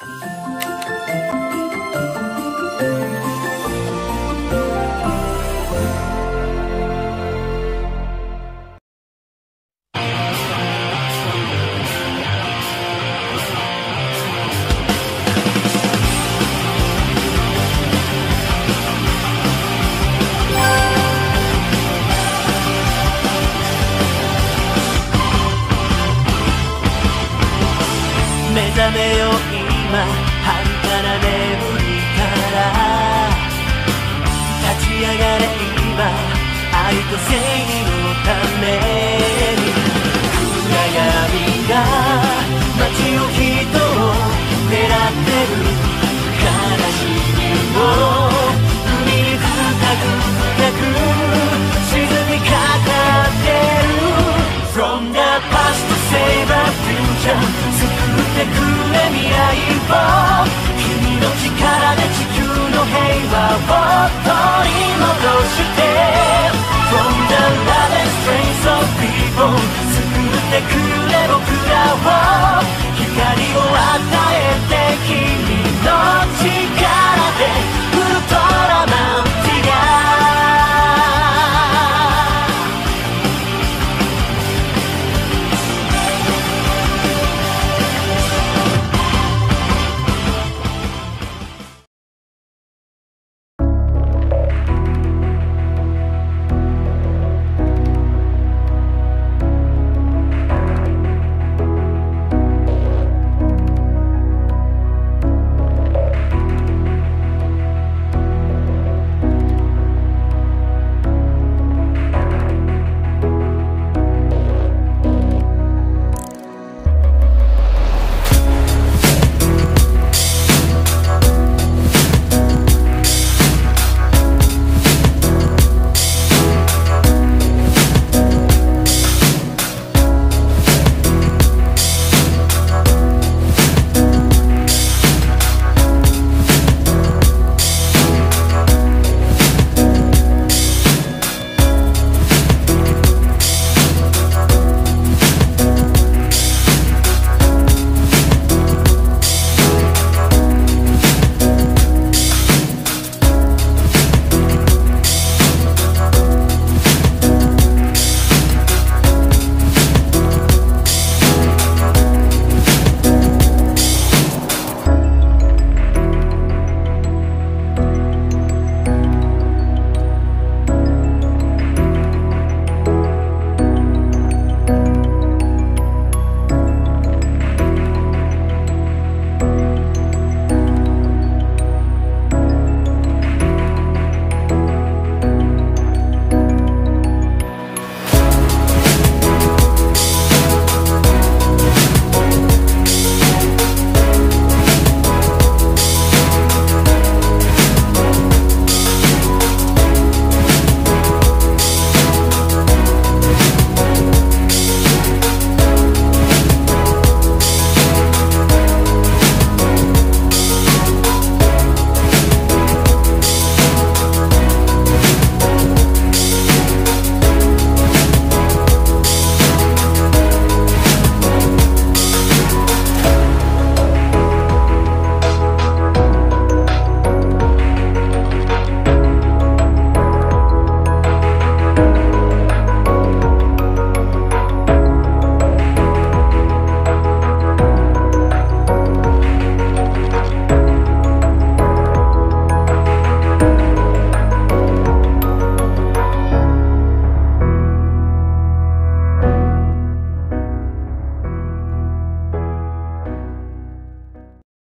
目覚めよ今遥かな眠りから立ち上がれ今愛と正義